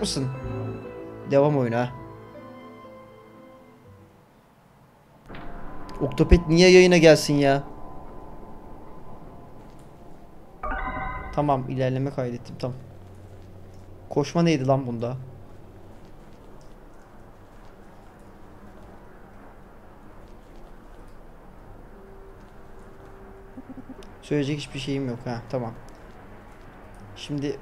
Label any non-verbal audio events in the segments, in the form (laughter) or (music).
mısın? Devam oyuna. Oktopet niye yayına gelsin ya? Tamam ilerleme kaydettim tamam. Koşma neydi lan bunda? Söyleyecek hiçbir şeyim yok ha tamam. Şimdi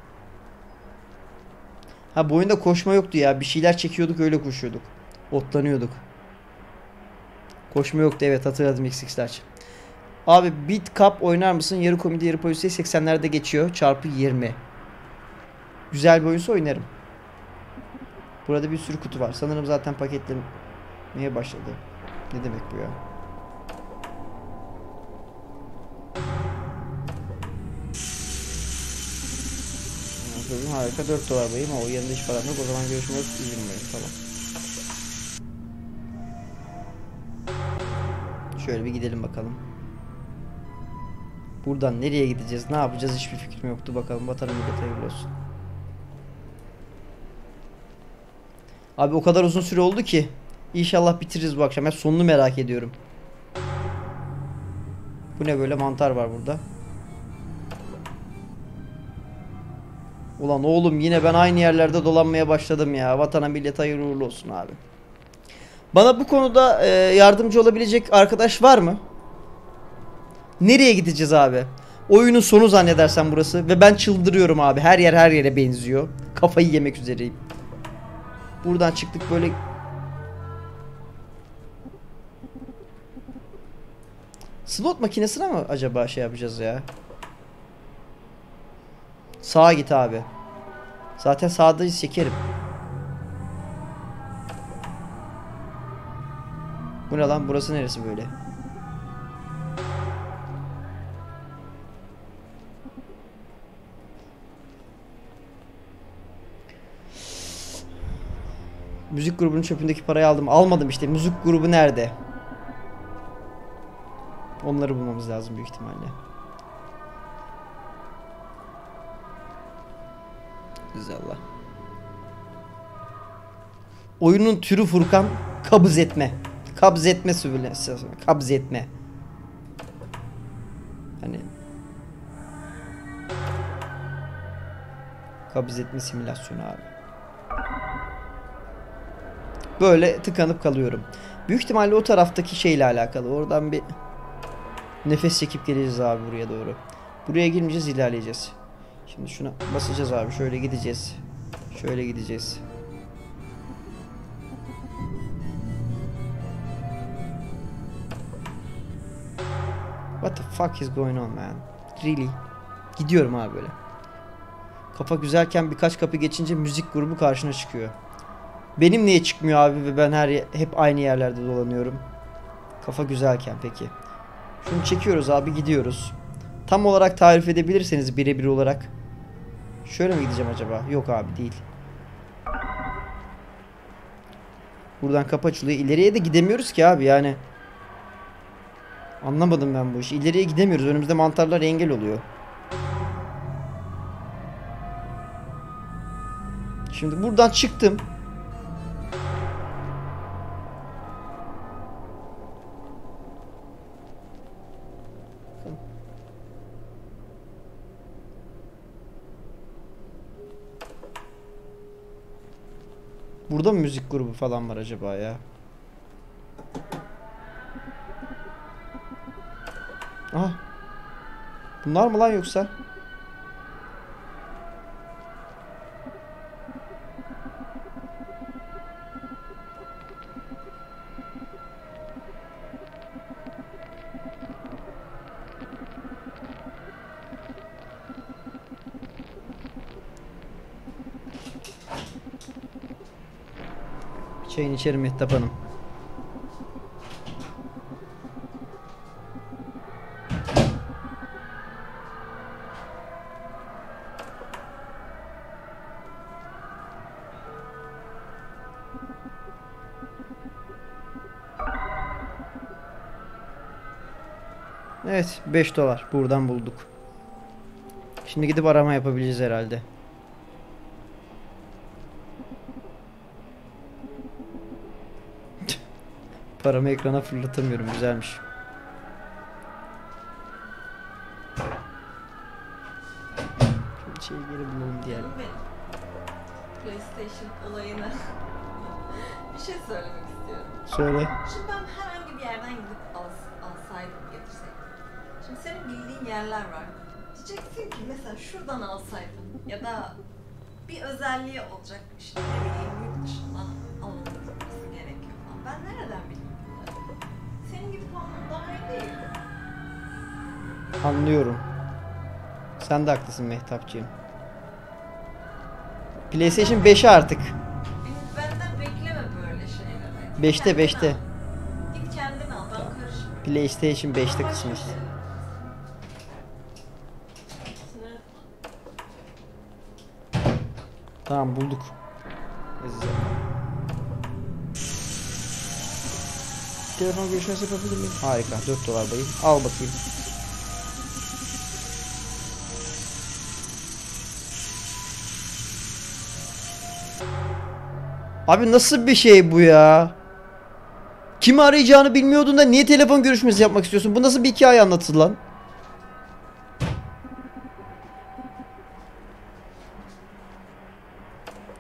Ha bu oyunda koşma yoktu ya. Bir şeyler çekiyorduk öyle koşuyorduk. Otlanıyorduk. Koşma yoktu evet hatırladım XX'ler. Abi Beat Cup oynar mısın? Yarı komedi yarı polisiye 80'lerde geçiyor. Çarpı 20. Güzel bir oyunsa oynarım. Burada bir sürü kutu var. Sanırım zaten paketlemeye başladı. Ne demek bu ya? Anladım harika 4 dolar bayım ama yanında hiç param yok o zaman görüşmek üzere tamam. Şöyle bir gidelim bakalım. Buradan nereye gideceğiz ne yapacağız hiçbir fikrim yoktu bakalım vatanım millet hayırlı olsun. Abi o kadar uzun süre oldu ki İnşallah bitiririz bu akşam. Ben sonunu merak ediyorum. Bu ne böyle mantar var burada. Ulan oğlum yine ben aynı yerlerde dolanmaya başladım ya. Vatana millete hayırlı uğurlu olsun abi. Bana bu konuda e, yardımcı olabilecek arkadaş var mı? Nereye gideceğiz abi? Oyunun sonu zannedersem burası ve ben çıldırıyorum abi. Her yer her yere benziyor. Kafayı yemek üzereyim. Buradan çıktık böyle Slot makinesine mi acaba şey yapacağız ya? Sağa git abi. Zaten sağda çekerim. Bu ne lan? Burası neresi böyle? Müzik grubunun çöpündeki parayı aldım. Almadım işte. Müzik grubu nerede? Onları bulmamız lazım büyük ihtimalle. İnşallah. Oyunun türü Furkan kabız etme. Kabz etme sübüle. Kabz etme. Hani kabz etme simülasyonu abi. Böyle tıkanıp kalıyorum. Büyük ihtimalle o taraftaki şeyle alakalı. Oradan bir nefes çekip geleceğiz abi buraya doğru. Buraya girmeyeceğiz ilerleyeceğiz. Şimdi şuna basacağız abi. Şöyle gideceğiz. Şöyle gideceğiz. What the fuck is going on man? Really? Gidiyorum abi böyle. Kafa güzelken birkaç kapı geçince müzik grubu karşına çıkıyor. Benim niye çıkmıyor abi ve ben her hep aynı yerlerde dolanıyorum. Kafa güzelken peki. Şunu çekiyoruz abi gidiyoruz. Tam olarak tarif edebilirseniz birebir olarak. Şöyle mi gideceğim acaba? Yok abi değil. Buradan kapı açılıyor. İleriye de gidemiyoruz ki abi yani. Anlamadım ben bu işi. İleriye gidemiyoruz. Önümüzde mantarlar engel oluyor. Şimdi buradan çıktım. Burada mı müzik grubu falan var acaba ya? Aha. Bunlar mı lan yoksa? Çayını içerim Mehtap Hanım. Evet 5 dolar buradan bulduk. Şimdi gidip arama yapabileceğiz herhalde. Paramı ekrana fırlatamıyorum. Güzelmiş. De haklısın Mehtapçığım. PlayStation 5'e artık. Benden bekleme böyle şeyleri. Git Beşte, kendin beşte. al. Git kendin al ben karışmıyorum. PlayStation 5'te Başka kısmı. bir şey. Sinir- Tamam bulduk. Telefon görüşmesi yapabilir miyim? Harika. 4 dolar bayım. Al bakayım. Abi nasıl bir şey bu ya? Kimi arayacağını bilmiyordun da niye telefon görüşmesi yapmak istiyorsun? Bu nasıl bir hikaye anlatıldı lan?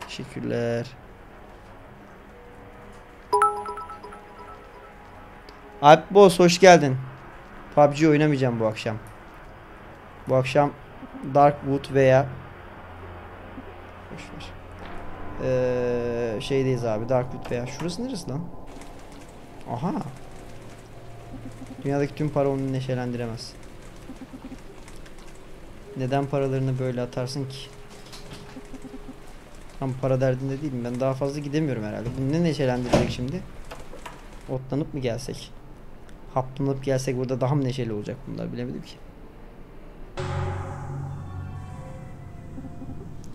Teşekkürler. Alp Boz hoş geldin. PUBG oynamayacağım bu akşam. Bu akşam Darkwood veya Boş ver. Ee, şeydeyiz abi Darkwood veya şurası neresi lan? Aha. Dünyadaki tüm para onu neşelendiremez. Neden paralarını böyle atarsın ki? Tam para derdinde değilim. Ben daha fazla gidemiyorum herhalde. Bunu ne neşelendirecek şimdi? Otlanıp mı gelsek? Haplanıp gelsek burada daha mı neşeli olacak bunlar bilemedim ki.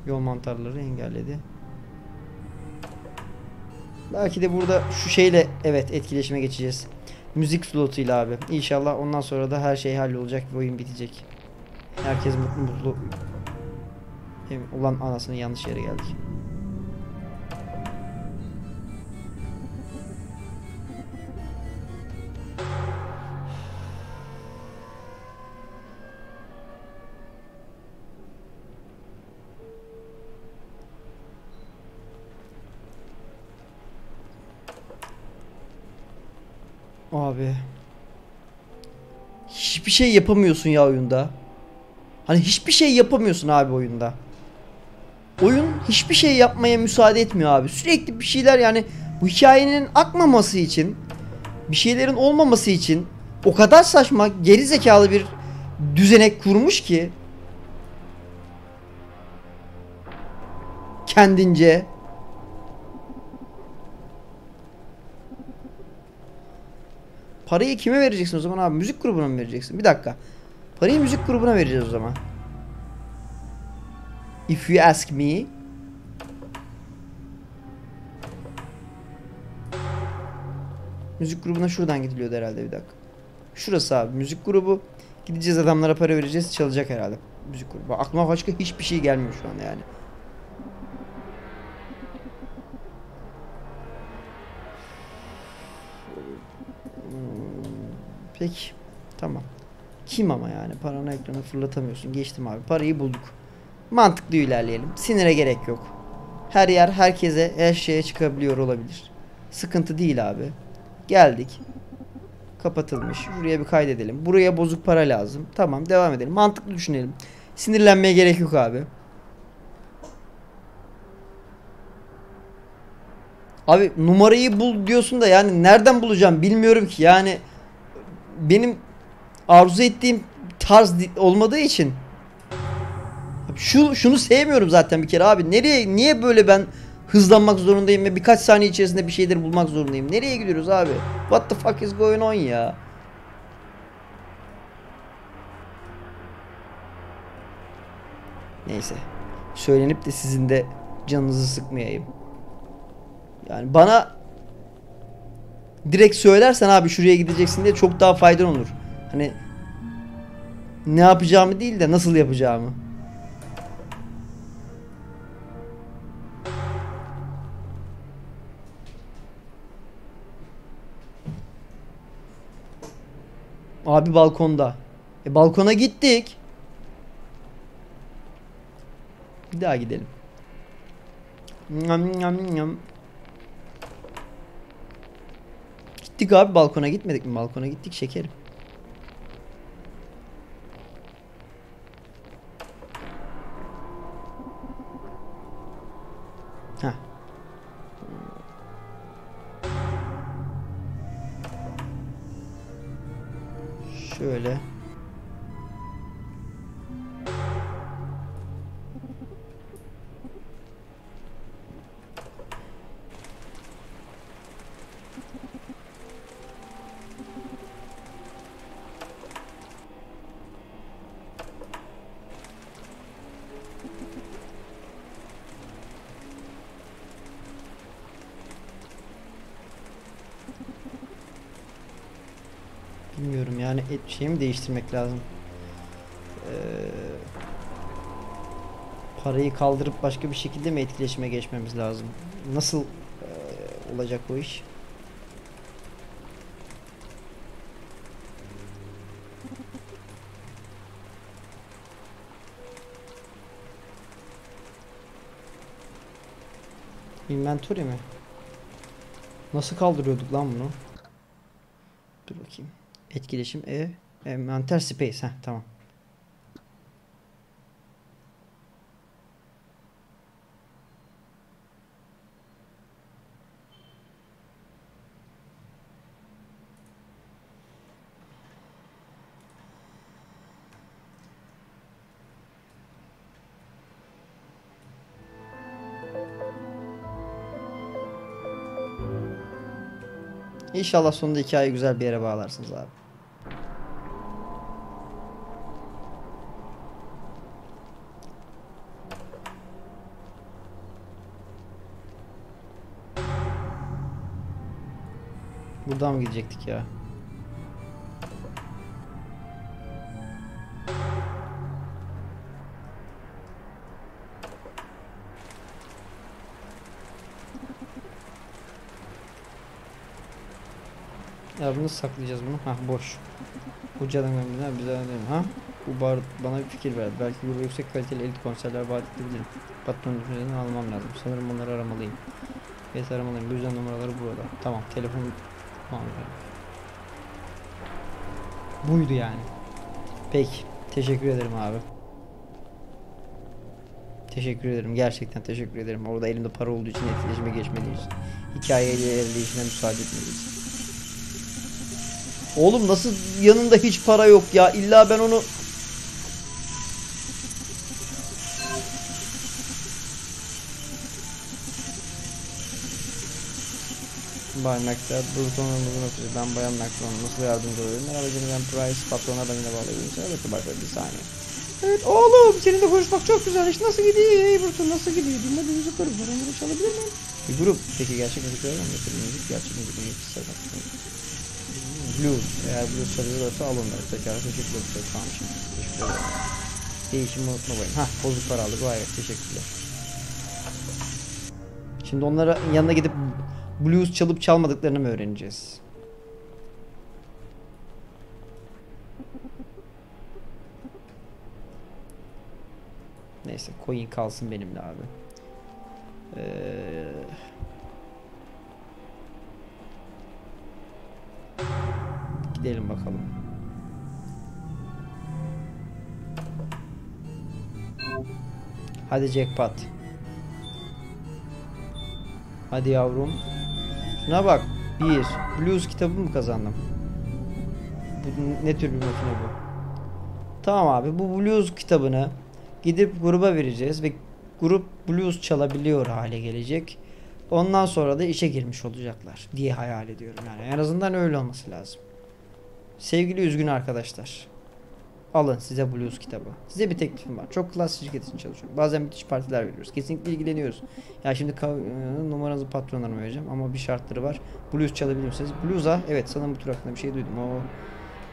Yol mantarları engelledi. Belki de burada şu şeyle evet etkileşime geçeceğiz. Müzik slotuyla abi. İnşallah ondan sonra da her şey hallolacak ve oyun bitecek. Herkes mutlu mutlu. Ulan anasının yanlış yere geldik. Abi. Hiçbir şey yapamıyorsun ya oyunda. Hani hiçbir şey yapamıyorsun abi oyunda. Oyun hiçbir şey yapmaya müsaade etmiyor abi. Sürekli bir şeyler yani bu hikayenin akmaması için, bir şeylerin olmaması için o kadar saçma, geri zekalı bir düzenek kurmuş ki kendince Parayı kime vereceksin o zaman abi? Müzik grubuna mı vereceksin? Bir dakika. Parayı müzik grubuna vereceğiz o zaman. If you ask me. Müzik grubuna şuradan gidiliyordu herhalde bir dakika. Şurası abi müzik grubu. Gideceğiz adamlara para vereceğiz çalacak herhalde. Müzik grubu. Aklıma başka hiçbir şey gelmiyor şu anda yani. Peki. Tamam. Kim ama yani paranı ekrana fırlatamıyorsun. Geçtim abi. Parayı bulduk. Mantıklı ilerleyelim. Sinire gerek yok. Her yer herkese her şeye çıkabiliyor olabilir. Sıkıntı değil abi. Geldik. Kapatılmış. Şuraya bir kaydedelim. Buraya bozuk para lazım. Tamam devam edelim. Mantıklı düşünelim. Sinirlenmeye gerek yok abi. Abi numarayı bul diyorsun da yani nereden bulacağım bilmiyorum ki. Yani benim arzu ettiğim tarz olmadığı için şu şunu sevmiyorum zaten bir kere abi. Nereye niye böyle ben hızlanmak zorundayım ve birkaç saniye içerisinde bir şeyleri bulmak zorundayım? Nereye gidiyoruz abi? What the fuck is going on ya? Neyse. Söylenip de sizin de canınızı sıkmayayım. Yani bana direkt söylersen abi şuraya gideceksin diye çok daha faydan olur. Hani ne yapacağımı değil de nasıl yapacağımı. Abi balkonda. E balkona gittik. Bir daha gidelim. Nyam, nyam, nyam. Gittik abi balkona gitmedik mi? Balkona gittik şekerim. Heh. Şöyle. Yani et şeyi mi değiştirmek lazım? Ee, parayı kaldırıp başka bir şekilde mi etkileşime geçmemiz lazım? Nasıl ee, olacak o iş? Inventory mi? Nasıl kaldırıyorduk lan bunu? Dur bakayım. Etkileşim E. Envanter space. Heh, tamam. İnşallah sonunda hikayeyi güzel bir yere bağlarsınız abi. Buradan mı gidecektik ya? Bunu saklayacağız bunu. Ha boş. Bu canım ömrüne bize değil ha? Bu bar bana bir fikir verdi. Belki burada yüksek kaliteli elit konserler vaat edebilirim. Patronun düşüncelerini almam lazım. Sanırım onları aramalıyım. Evet aramalıyım. Bu yüzden numaraları burada. Tamam telefon tamam. Buydu yani. Peki. Teşekkür ederim abi. Teşekkür ederim. Gerçekten teşekkür ederim. Orada elimde para olduğu için etkileşime geçmediği için. Hikayeyle ilerleyişine müsaade etmediği Oğlum nasıl yanında hiç para yok ya? İlla ben onu Bay McDad, Bruton'un uzun. Ben Bayan McDonald. Nasıl yardımcı olabilirim? Merhaba ben Price. Patronlar da yine bağlayabilirim. Evet başka bir saniye. Evet oğlum seninle konuşmak çok güzel. İş nasıl gidiyor? Hey Bruton nasıl gidiyor? Dinle müzik grubu. Ben onu çalabilir miyim? Bir grup. Peki gerçek müzik öyle mi? Mesela müzik gerçek müzik mi? Blues. Eğer blues çalıyorlarsa al onları. Pekala teşekkür ederim. Tamam şimdi. Teşekkür ederim. Değişimi unutmayın. Hah bozuk para aldık. Vay teşekkürler. Şimdi onlara yanına gidip blues çalıp çalmadıklarını mı öğreneceğiz? Neyse coin kalsın benimle abi. Ee... Gidelim bakalım. Hadi jackpot. Hadi yavrum. Şuna bak. Bir. Blues kitabı mı kazandım? Bu ne tür bir makine bu? Tamam abi bu blues kitabını gidip gruba vereceğiz ve grup blues çalabiliyor hale gelecek. Ondan sonra da işe girmiş olacaklar diye hayal ediyorum yani. En azından öyle olması lazım. Sevgili üzgün arkadaşlar. Alın size blues kitabı. Size bir teklifim var. Çok klas şirket için çalışıyorum. Bazen müthiş partiler veriyoruz. Kesinlikle ilgileniyoruz. Ya şimdi e, numaranızı patronlarıma vereceğim ama bir şartları var. Blues çalabilir misiniz? Blues'a evet sanırım bu tur hakkında bir şey duydum. O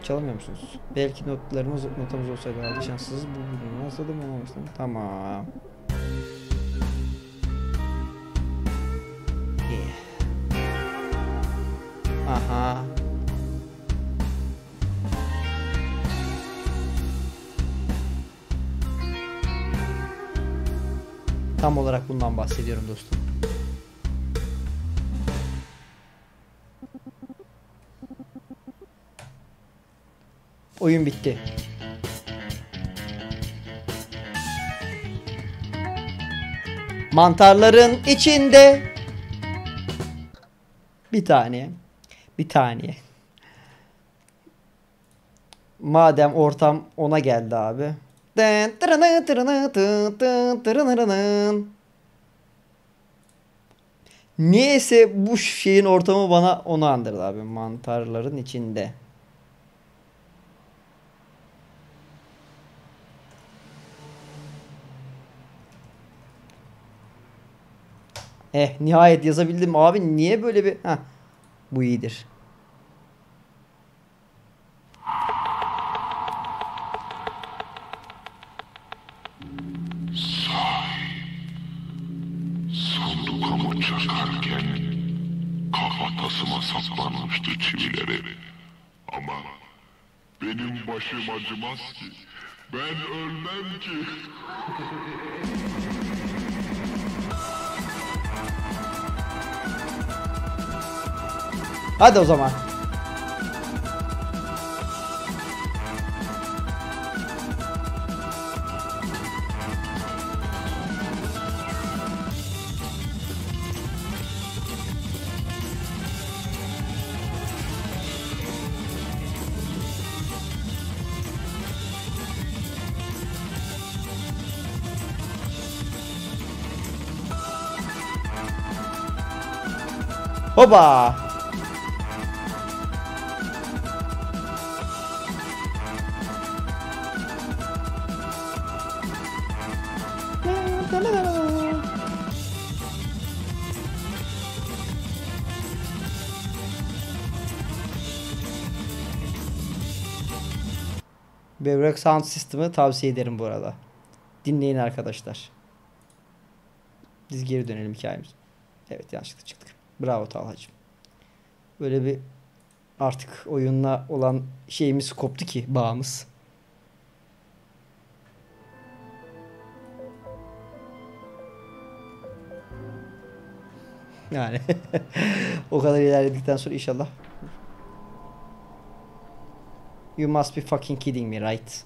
çalamıyor musunuz? Belki notlarımız notamız olsaydı halde şanssız bu rastladım olmamıştım. Tamam. Aha. Tam olarak bundan bahsediyorum dostum. Oyun bitti. Mantarların içinde bir tane bir tane madem ortam ona geldi abi. Niyeyse bu şeyin ortamı bana onu andırdı abi mantarların içinde. Eh nihayet yazabildim abi niye böyle bir ha bu iyidir. Sandukamı çakarken kafatasıma saplanmıştı çivileri. Ama benim başım acımaz ki. Ben ölmem ki. Hadi o zaman. Hoba. Böbrek Sound System'ı tavsiye ederim bu arada. Dinleyin arkadaşlar. Biz geri dönelim hikayemize. Evet yanlışlıkla çıktık. Bravo Talhacığım. Böyle bir artık oyunla olan şeyimiz koptu ki bağımız. Yani (laughs) o kadar ilerledikten sonra inşallah. You must be fucking kidding me, right?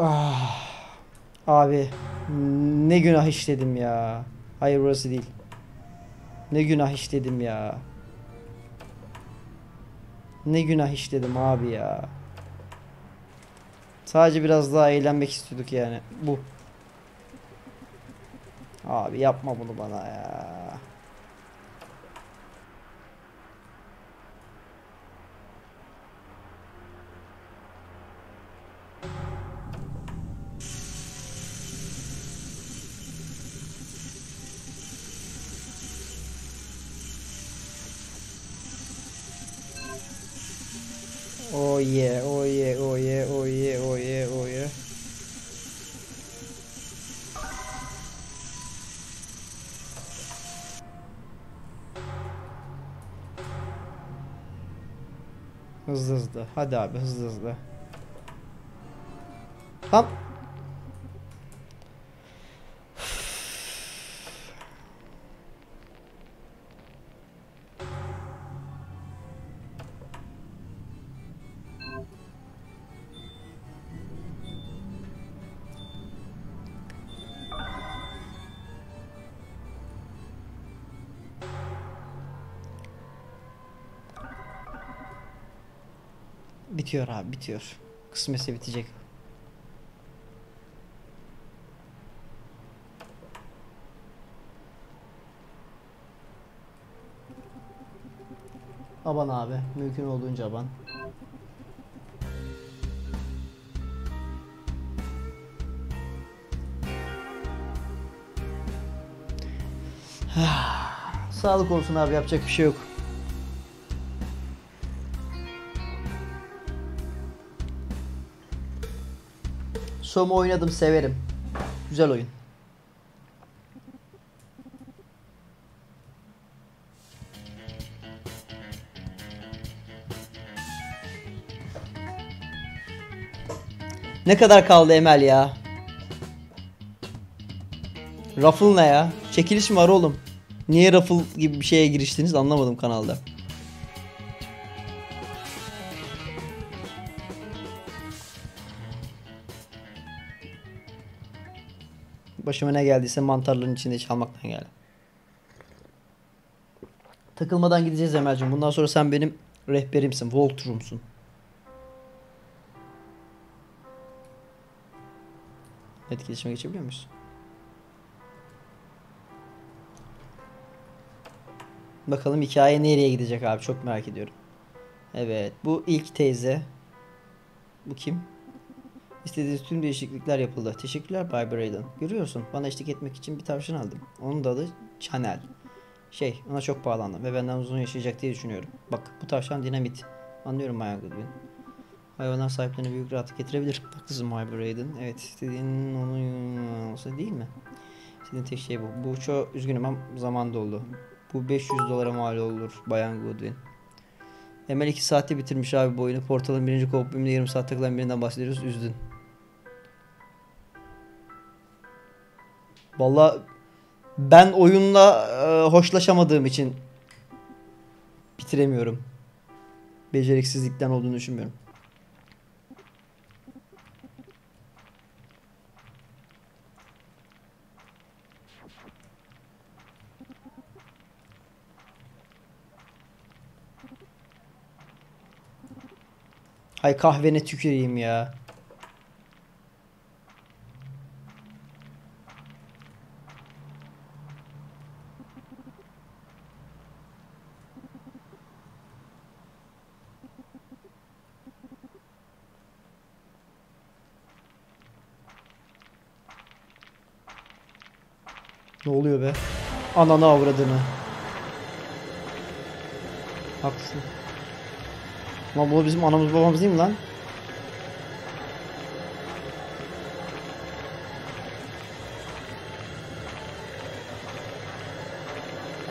Ah. Abi ne günah işledim ya. Hayır burası değil. Ne günah işledim ya. Ne günah işledim abi ya. Sadece biraz daha eğlenmek istiyorduk yani. Bu. Abi yapma bunu bana ya. Oh yeah, oh yeah, oh yeah, oh yeah, oh yeah, oh Hızlı hızlı. Hadi abi hızlı hızlı. Tam. Bitiyor abi bitiyor. Kısmetse bitecek. Aban abi. Mümkün olduğunca aban. (sighs) Sağlık olsun abi yapacak bir şey yok. Soma oynadım severim. Güzel oyun. Ne kadar kaldı Emel ya? Raffle ne ya? Çekiliş mi var oğlum? Niye raffle gibi bir şeye giriştiniz anlamadım kanalda. Başıma ne geldiyse mantarların içinde çalmaktan geldi. Takılmadan gideceğiz Emel'cim. Bundan sonra sen benim rehberimsin. Voltrum'sun. Etkileşime geçebiliyor muyuz? Bakalım hikaye nereye gidecek abi çok merak ediyorum. Evet bu ilk teyze. Bu kim? İstediğiniz tüm değişiklikler yapıldı. Teşekkürler Bay Braden. Görüyorsun bana eşlik etmek için bir tavşan aldım. Onun da adı Chanel. Şey ona çok bağlandım ve benden uzun yaşayacak diye düşünüyorum. Bak bu tavşan dinamit. Anlıyorum Bayan Goodwin. Hayvanlar sahiplerine büyük rahatlık getirebilir. Haklısın Bay Braden. Evet istediğin onu olsa değil mi? İstediğin tek şey bu. Bu çok üzgünüm ama zaman doldu. Bu 500 dolara mal olur Bayan Goodwin. Emel 2 saatte bitirmiş abi bu oyunu. Portal'ın birinci bölümünde yarım saat takılan birinden bahsediyoruz. Üzdün. Valla ben oyunla e, hoşlaşamadığım için bitiremiyorum. Beceriksizlikten olduğunu düşünmüyorum. Hay kahvene tüküreyim ya. Ne oluyor be? Ananı avradını. Haklısın. Ama bu bizim anamız babamız değil mi lan?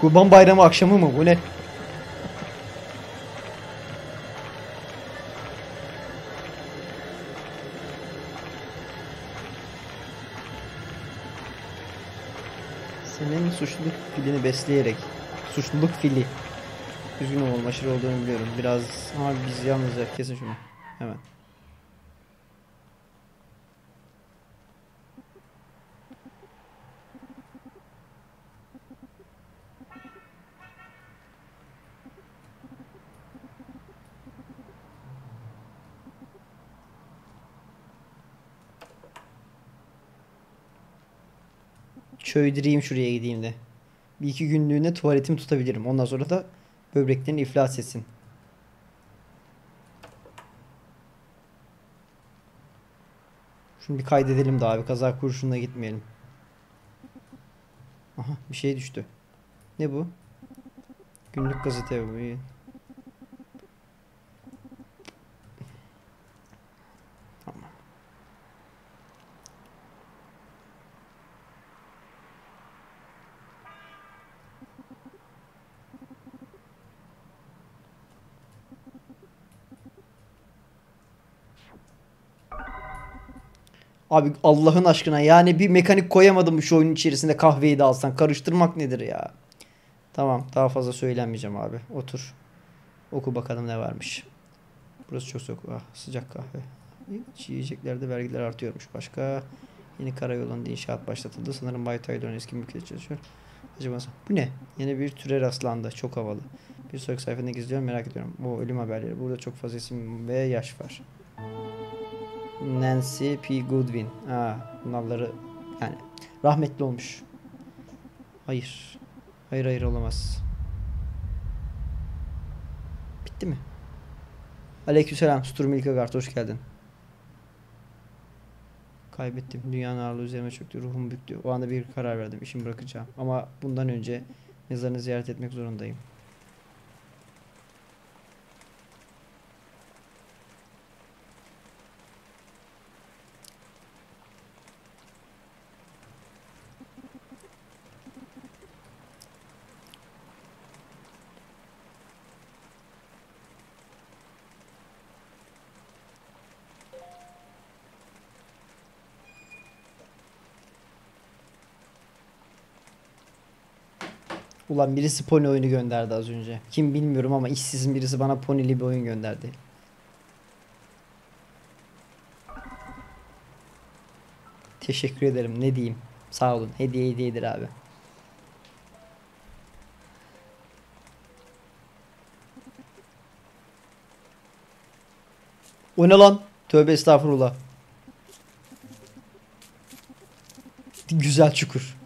Kurban bayramı akşamı mı? Bu ne? Senin suçluluk filini besleyerek. Suçluluk fili. Üzgünüm oğlum aşırı olduğunu biliyorum. Biraz ama biz yalnız ya kesin şunu. Hemen. Çöydüreyim şuraya gideyim de. Bir iki günlüğüne tuvaletimi tutabilirim. Ondan sonra da böbreklerin iflas etsin. Şunu bir kaydedelim de abi. Kaza kurşunla gitmeyelim. Aha bir şey düştü. Ne bu? Günlük gazete bu. Abi Allah'ın aşkına yani bir mekanik koyamadım şu oyunun içerisinde kahveyi de alsan. Karıştırmak nedir ya? Tamam daha fazla söylenmeyeceğim abi. Otur. Oku bakalım ne varmış. Burası çok soğuk. Ah, sıcak kahve. Yiyeceklerde vergiler artıyormuş. Başka yeni karayolunda inşaat başlatıldı. Sanırım Bay Taydon eski mülkiyet çalışıyor. Acaba bu ne? Yeni bir türe rastlandı. Çok havalı. Bir sonraki sayfada gizliyorum merak ediyorum. O ölüm haberleri. Burada çok fazla isim ve yaş var. Nancy P. Goodwin. Ha, bunları yani rahmetli olmuş. Hayır. Hayır hayır olamaz. Bitti mi? Aleykümselam. Sturm Ilkagard hoş geldin. Kaybettim. Dünyanın ağırlığı üzerime çöktü. Ruhum büktü. O anda bir karar verdim. İşimi bırakacağım. Ama bundan önce mezarını ziyaret etmek zorundayım. Ulan birisi pony oyunu gönderdi az önce. Kim bilmiyorum ama işsizin birisi bana ponyli bir oyun gönderdi. Teşekkür ederim. Ne diyeyim? Sağ olun. Hediye hediyedir abi. O ne lan? Tövbe estağfurullah. Güzel çukur.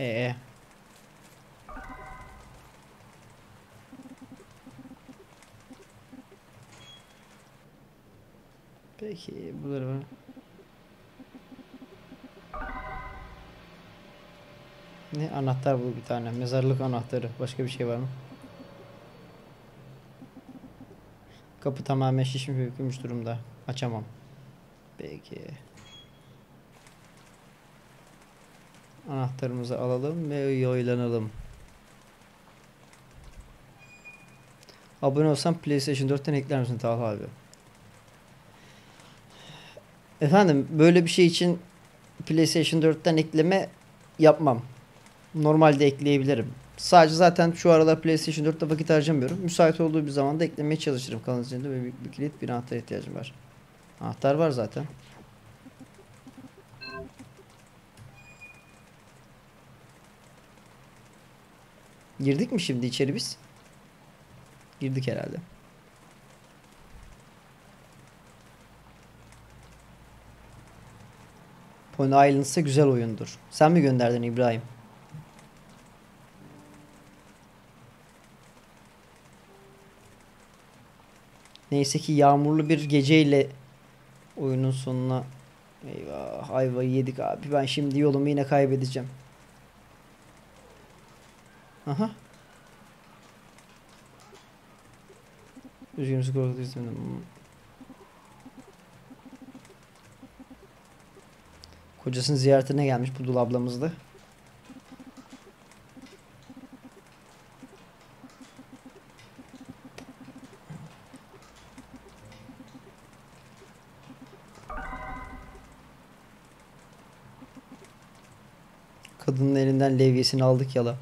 Ee. Peki bunları ben... Ne anahtar bu bir tane. Mezarlık anahtarı. Başka bir şey var mı? Kapı tamamen şişmiş bükülmüş durumda. Açamam. Peki. Anahtarımızı alalım ve yoylanalım. Abone olsam PlayStation 4'ten ekler misin Talha abi? Efendim böyle bir şey için PlayStation 4'ten ekleme yapmam. Normalde ekleyebilirim. Sadece zaten şu aralar PlayStation 4'te vakit harcamıyorum. Müsait olduğu bir zamanda eklemeye çalışırım. Kanal üzerinde ve büyük bir kilit bir anahtar ihtiyacım var. Anahtar var zaten. Girdik mi şimdi içeri biz? Girdik herhalde. Pony Island ise güzel oyundur. Sen mi gönderdin İbrahim? Neyse ki yağmurlu bir geceyle oyunun sonuna eyvah ayvayı yedik abi. Ben şimdi yolumu yine kaybedeceğim. Aha. Üzgünüz korkutu istemedim. Kocasının ziyaretine gelmiş bu dul ablamız da. Kadının elinden levyesini aldık yala.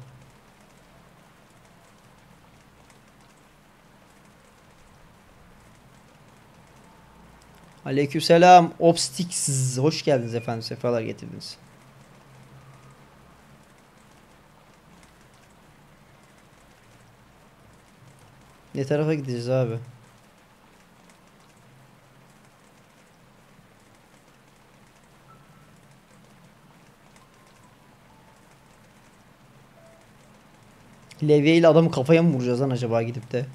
Aleykümselam. Obstix. Hoş geldiniz efendim. Sefalar getirdiniz. Ne tarafa gideceğiz abi? Levye ile adamı kafaya mı vuracağız lan acaba gidip de?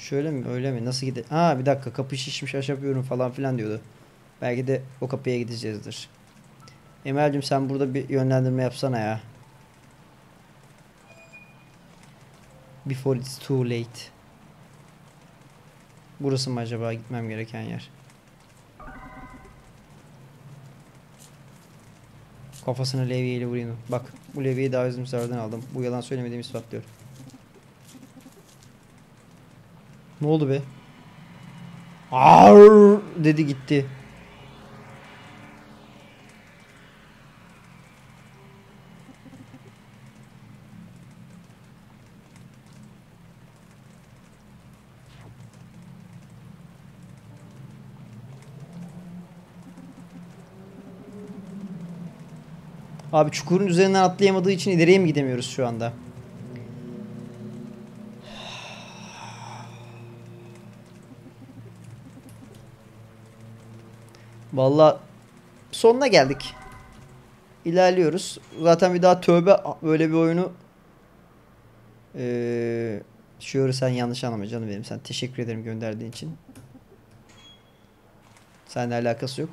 Şöyle mi öyle mi nasıl gide? Ha bir dakika kapı şişmiş aşamıyorum falan filan diyordu. Belki de o kapıya gideceğizdir. Emel'cim sen burada bir yönlendirme yapsana ya. Before it's too late. Burası mı acaba gitmem gereken yer? Kafasına levyeyle vurayım. Bak bu levyeyi daha üzümsüzlerden aldım. Bu yalan söylemediğimi ispatlıyor. Ne oldu be? Arr dedi gitti. Abi çukurun üzerinden atlayamadığı için ileriye mi gidemiyoruz şu anda? Valla sonuna geldik. İlerliyoruz. Zaten bir daha tövbe böyle bir oyunu ee, Şuyor'u sen yanlış anlama canım benim. Sen teşekkür ederim gönderdiğin için. Seninle alakası yok.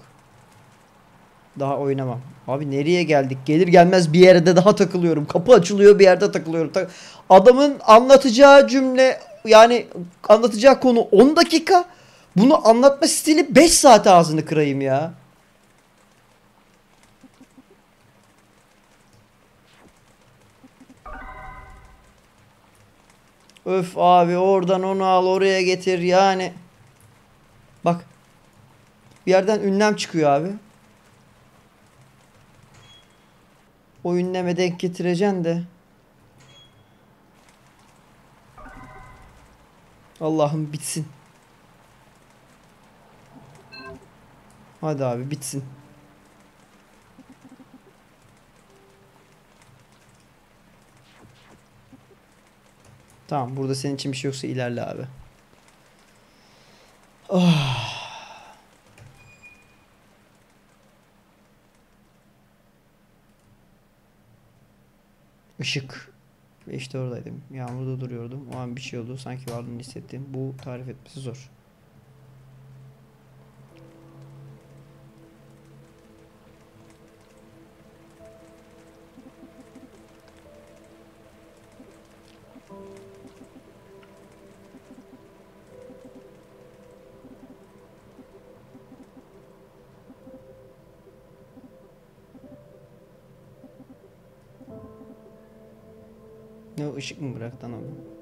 Daha oynamam. Abi nereye geldik? Gelir gelmez bir yerde daha takılıyorum. Kapı açılıyor bir yerde takılıyorum. Tak- Adamın anlatacağı cümle yani anlatacağı konu 10 dakika. Bunu anlatma stili 5 saat ağzını kırayım ya. Öf abi oradan onu al oraya getir yani. Bak. Bir yerden ünlem çıkıyor abi. O ünleme denk getireceksin de. Allah'ım bitsin. Hadi abi bitsin. Tamam burada senin için bir şey yoksa ilerle abi. Ah. Işık. Ve işte oradaydım. Yağmurda duruyordum. O an bir şey oldu. Sanki varlığını hissettim. Bu tarif etmesi zor. Ne o ışık mı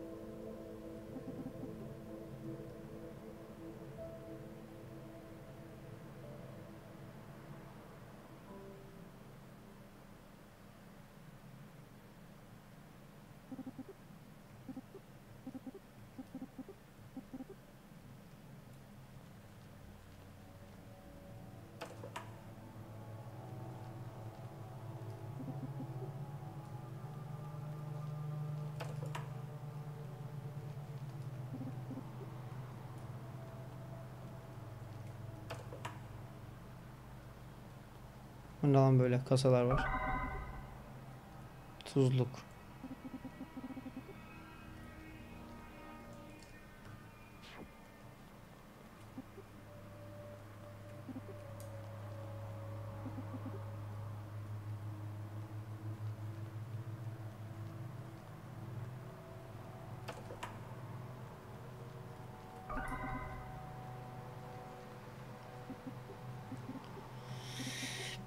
bıraktı anam? Bunda lan böyle kasalar var. Tuzluk.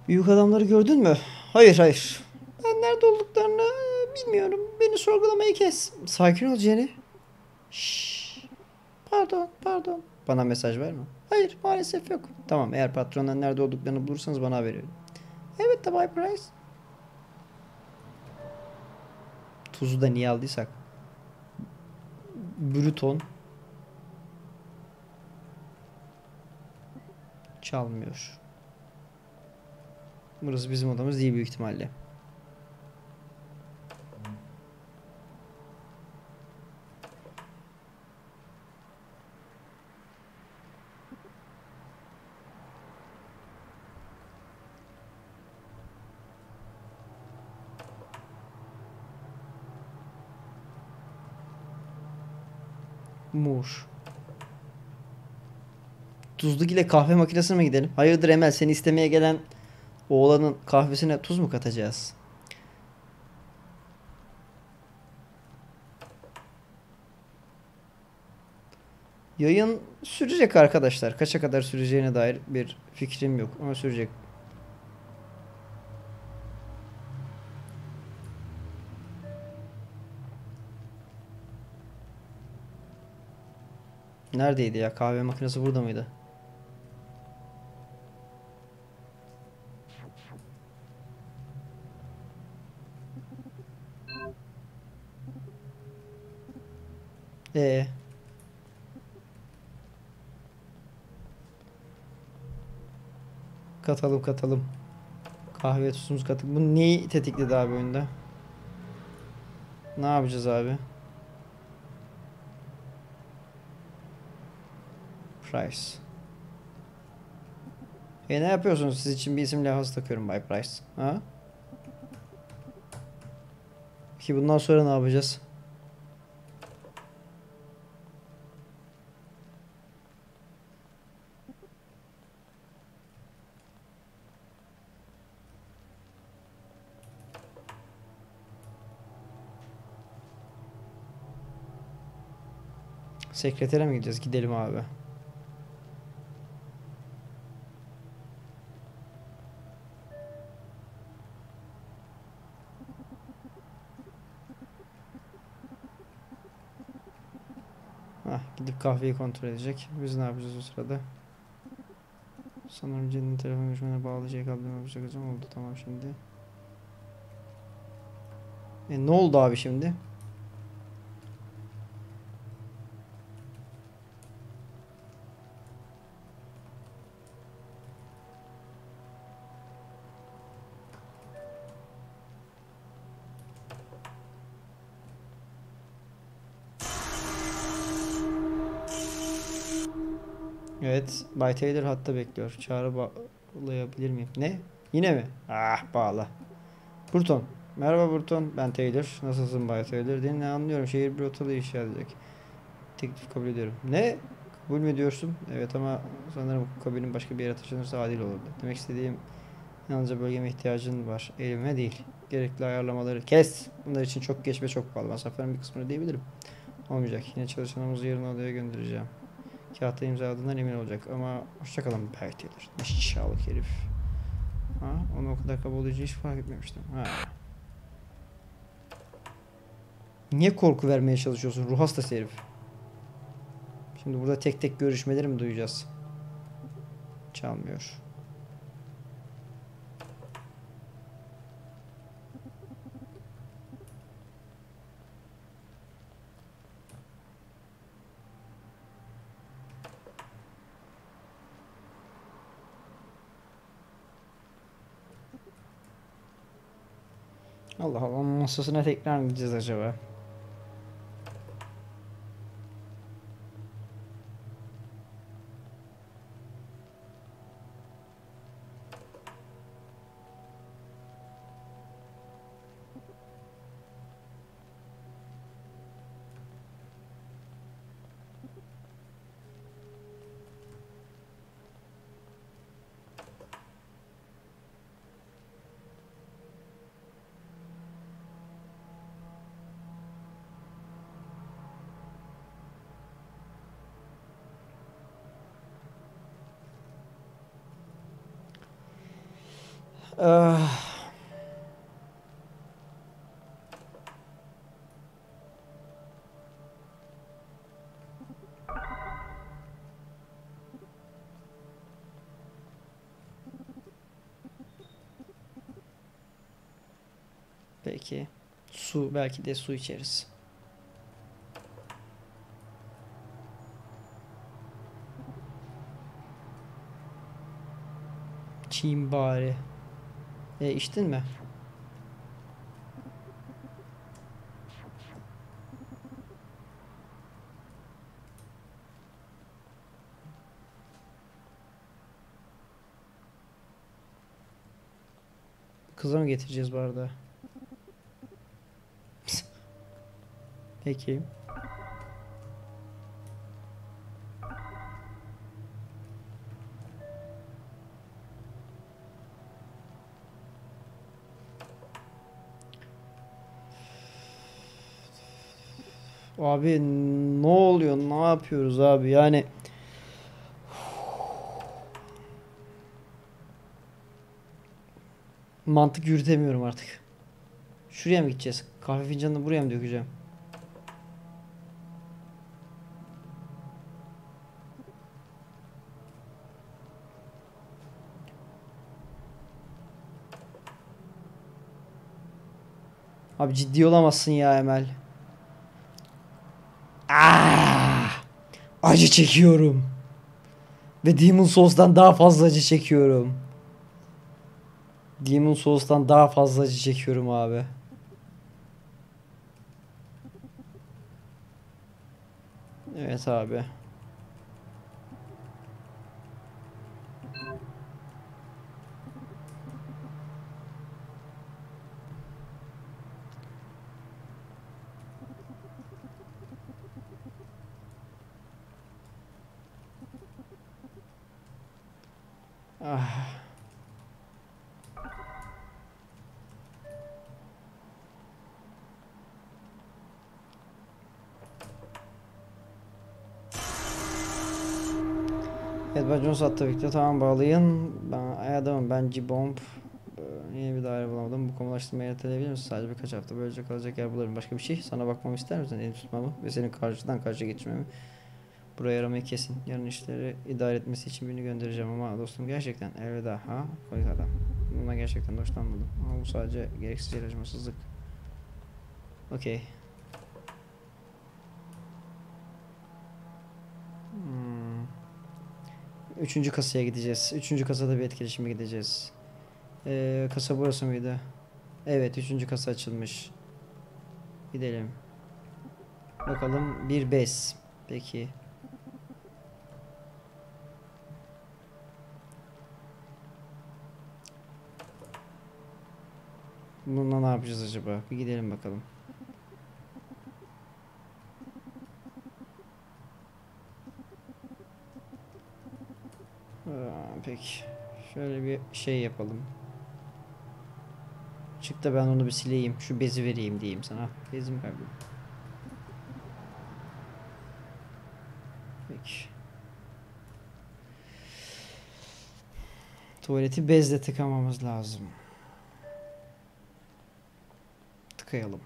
Büyük adamları gördün mü? Hayır hayır. Ben nerede olduklarını bilmiyorum. Beni sorgulamayı kes. Sakin ol Jenny. Şşş. Pardon pardon. Bana mesaj verme. Hayır maalesef yok. Tamam eğer patronların nerede olduklarını bulursanız bana haber verin. Evet de Bay Price. Tuzu da niye aldıysak. Bruton. Çalmıyor. Burası bizim odamız değil büyük ihtimalle. Mur. Tuzluk ile kahve makinesine mi gidelim? Hayırdır Emel seni istemeye gelen oğlanın kahvesine tuz mu katacağız? Yayın sürecek arkadaşlar. Kaça kadar süreceğine dair bir fikrim yok ama sürecek. Neredeydi ya? Kahve makinesi burada mıydı? Ee. Katalım katalım. Kahve tuzumuz katık. Bu neyi tetikledi abi oyunda? Ne yapacağız abi? Price. E ne yapıyorsunuz? Siz için bir isim levhası takıyorum Bay Price. Ha? Ki bundan sonra ne yapacağız? Sekretere mi gideceğiz? Gidelim abi. Hah, gidip kahveyi kontrol edecek. Biz ne yapacağız o sırada? Sanırım Cen'in telefon görüşmene bağlayacak kablomu yapacak hocam oldu tamam şimdi. E ne oldu abi şimdi? Bay Taylor hatta bekliyor. Çağrı bağlayabilir miyim? Ne? Yine mi? Ah bağla. Burton. Merhaba Burton. Ben Taylor. Nasılsın Bay Taylor? Dinle anlıyorum. Şehir bir otelde inşa edecek. Teklif kabul ediyorum. Ne? Kabul mü ediyorsun? Evet ama sanırım kabinin başka bir yere taşınırsa adil olurdu. Demek istediğim yalnızca bölgeme ihtiyacın var. Elime değil. Gerekli ayarlamaları kes. Bunlar için çok geç ve çok pahalı. Masrafların bir kısmını ödeyebilirim. Olmayacak. Yine çalışanımızı yarın odaya göndereceğim. Kağıtta imzaladığından emin olacak ama hoşçakalın Bay Taylor. Şişalık herif. Ha, onu o kadar kabul edici hiç fark etmemiştim. Ha. Niye korku vermeye çalışıyorsun ruh hastası herif? Şimdi burada tek tek görüşmeleri mi duyacağız? Çalmıyor. Allah Allah masasına tekrar mı gideceğiz acaba? Su belki de su içeriz. Çiğim bari. E içtin mi? Kıza mı getireceğiz bardağı? Peki. Abi ne oluyor? Ne yapıyoruz abi? Yani mantık yürütemiyorum artık. Şuraya mı gideceğiz? Kahve fincanını buraya mı dökeceğim? Abi ciddi olamazsın ya Emel. Ah! Acı çekiyorum. Ve Demon Souls'tan daha fazla acı çekiyorum. Demon Souls'tan daha fazla acı çekiyorum abi. Evet abi. Ben Jones attı Victor tamam bağlayın. Ben adamım ben G-Bomb. Ee, Yeni bir daire bulamadım. Bu konulaştırmayı erteleyebilir misin? Sadece birkaç hafta böylece kalacak yer bulabilirim. Başka bir şey? Sana bakmamı ister misin? Elini tutmamı ve senin karşıdan karşıya geçmemi. Burayı aramayı kesin. Yarın işleri idare etmesi için birini göndereceğim ama dostum gerçekten elveda ha koyuk adam. Bundan gerçekten hoşlanmadım. Ama bu sadece gereksiz yarışmasızlık. Okey. Üçüncü kasaya gideceğiz. Üçüncü kasada bir etkileşime gideceğiz. Ee, kasa burası mıydı? Evet, üçüncü kasa açılmış. Gidelim. Bakalım bir bez. Peki. Bununla ne yapacağız acaba? Bir gidelim bakalım. Aa, peki. Şöyle bir şey yapalım. Çık da ben onu bir sileyim. Şu bezi vereyim diyeyim sana. Bezim kayboldu. Peki. Tuvaleti bezle tıkamamız lazım. Tıkayalım.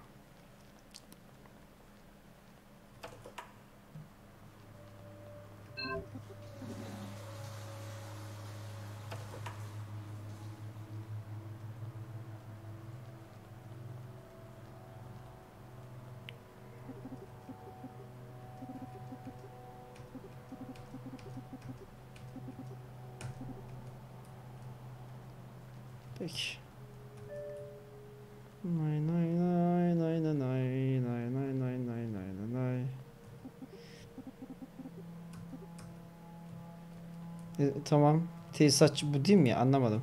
Tamam. Tesisatçı bu değil mi ya? Anlamadım.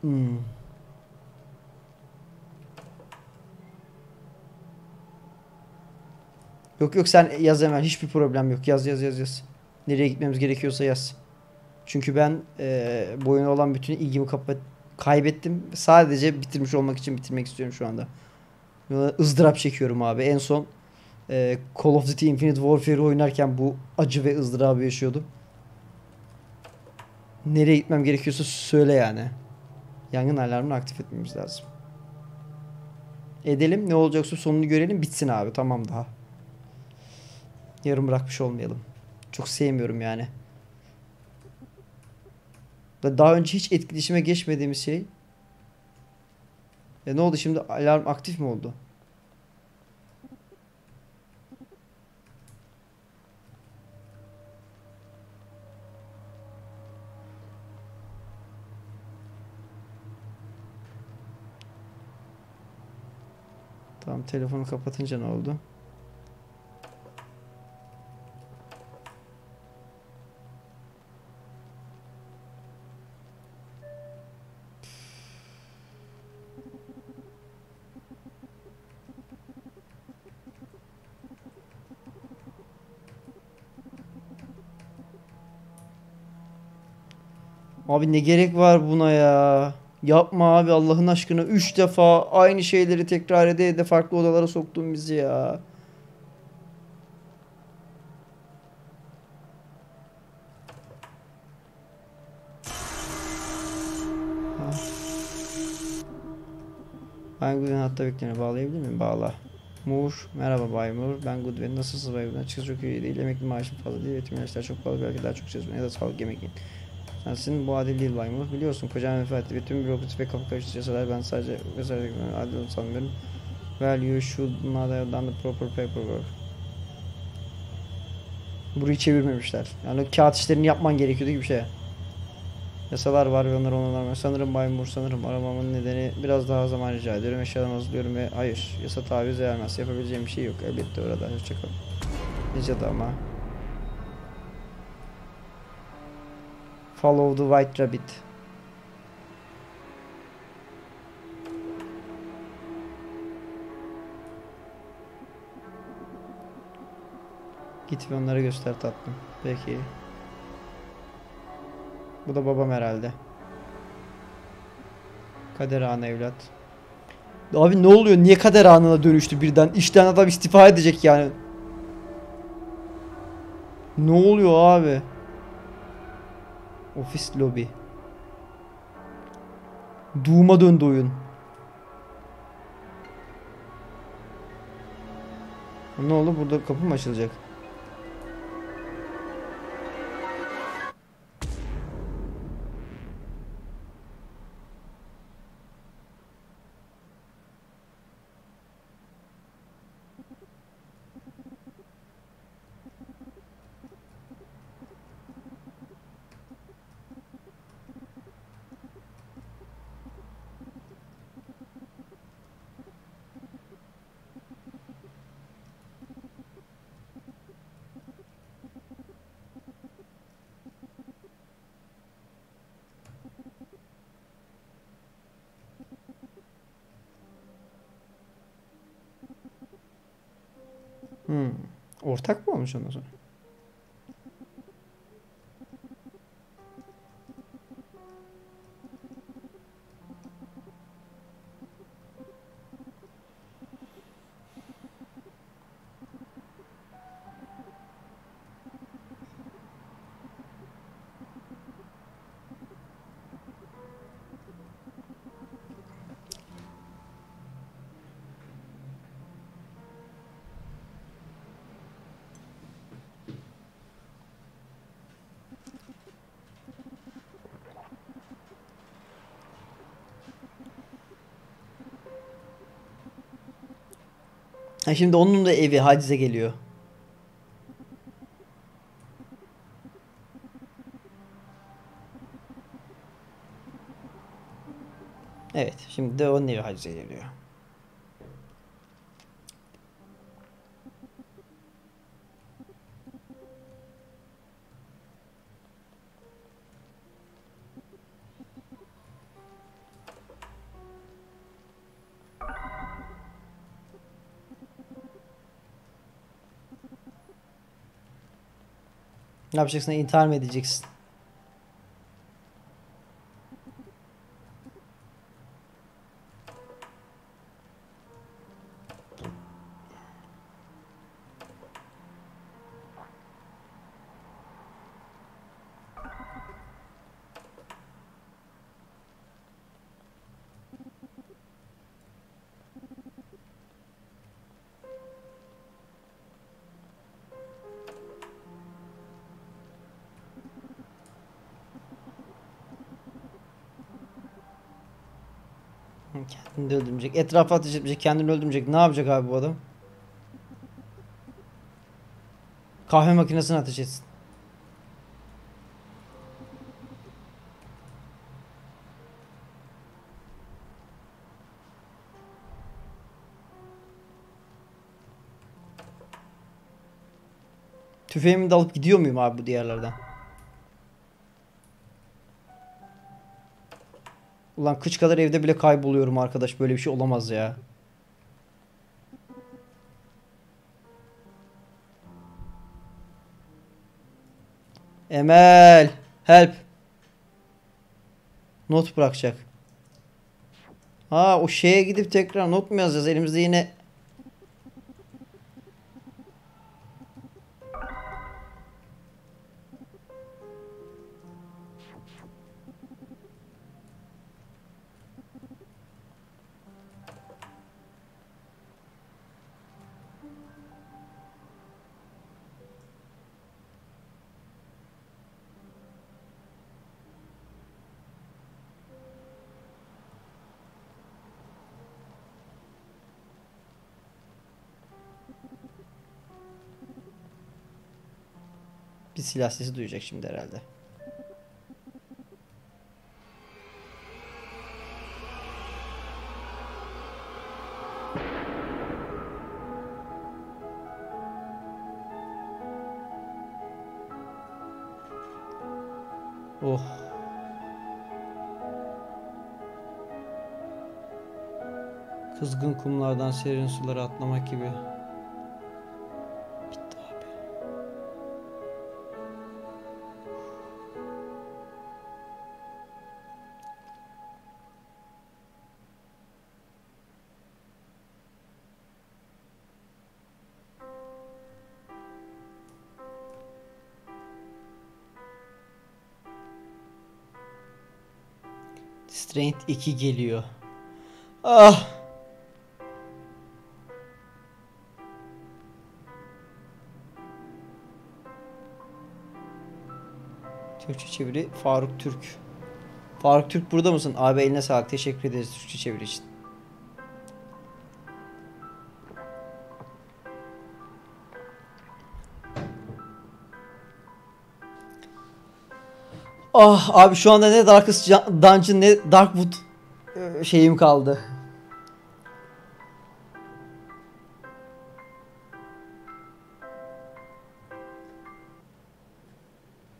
Hmm. Yok yok sen yaz hemen hiçbir problem yok. Yaz yaz yaz yaz. Nereye gitmemiz gerekiyorsa yaz. Çünkü ben e, bu olan bütün ilgimi kaybettim. Sadece bitirmiş olmak için bitirmek istiyorum şu anda. Böyle ızdırap çekiyorum abi. En son e, Call of Duty Infinite Warfare oynarken bu acı ve ızdırabı yaşıyordum. Nereye gitmem gerekiyorsa söyle yani. Yangın alarmını aktif etmemiz lazım. Edelim. Ne olacaksa sonunu görelim. Bitsin abi. Tamam daha. Yarım bırakmış olmayalım. Çok sevmiyorum yani. Daha önce hiç etkileşime geçmediğimiz şey. E ne oldu şimdi alarm aktif mi oldu? Tamam telefonu kapatınca ne oldu? Abi ne gerek var buna ya? Yapma abi Allah'ın aşkına 3 defa aynı şeyleri tekrar ede ede farklı odalara soktun bizi ya. Ben Goodwin hatta bekleniyor. Bağlayabilir miyim? Bağla. Mur. Merhaba Bay Mur. Ben Goodwin. Nasılsınız Bay Goodwin? Açıkçası çok iyi değil. Emekli maaşım fazla değil. Eğitim ilaçlar çok pahalı. Belki daha çok çalışma ya da sağlık yemek yiyin. Sensin bu adil değil Bay Mur. Biliyorsun kocam vefat etti. ve tüm bürokrasi ve kapı karıştırıcı yasalar ben sadece vesaire adil olduğunu sanmıyorum. Well you should not have done the proper paperwork. Burayı çevirmemişler. Yani kağıt işlerini yapman gerekiyordu gibi bir şey. Yasalar var ve onları onarlamıyor. Sanırım Bay Moore sanırım aramamın nedeni biraz daha zaman rica ediyorum. Eşyalarımı hazırlıyorum ve hayır yasa taviz vermez. Yapabileceğim bir şey yok. Elbette orada. Hoşçakalın. Rica ama. Follow the White Rabbit. Git ve onları göster tatlım. Peki. Bu da babam herhalde. Kader anı evlat. Abi ne oluyor? Niye kader anına dönüştü birden? İşten adam istifa edecek yani. Ne oluyor abi? Ofis lobi. Doom'a döndü oyun. Ne oldu? Burada kapı mı açılacak? Hmm. Ortak mı olmuş Ha şimdi onun da evi hacize geliyor. Evet, şimdi de onun evi hacize geliyor. Ne yapacaksın? İntihar mı edeceksin? Kendini öldürmeyecek. Etrafa ateş. Kendini öldürmeyecek. Ne yapacak abi bu adam? Kahve makinesine ateş etsin. Tüfeğimi de alıp gidiyor muyum abi bu diğerlerden? Ulan kıç kadar evde bile kayboluyorum arkadaş. Böyle bir şey olamaz ya. Emel. Help. Not bırakacak. Ha o şeye gidip tekrar not mu yazacağız? Elimizde yine bir silah sesi duyacak şimdi herhalde. Oh. Kızgın kumlardan serin sulara atlamak gibi. 2 geliyor. Ah! Türkçe çeviri Faruk Türk. Faruk Türk burada mısın? Abi eline sağlık. Teşekkür ederiz Türkçe çeviri için. Ah abi şu anda ne Darkest Dungeon ne Darkwood e, şeyim kaldı.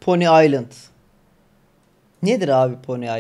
Pony Island. Nedir abi Pony Island?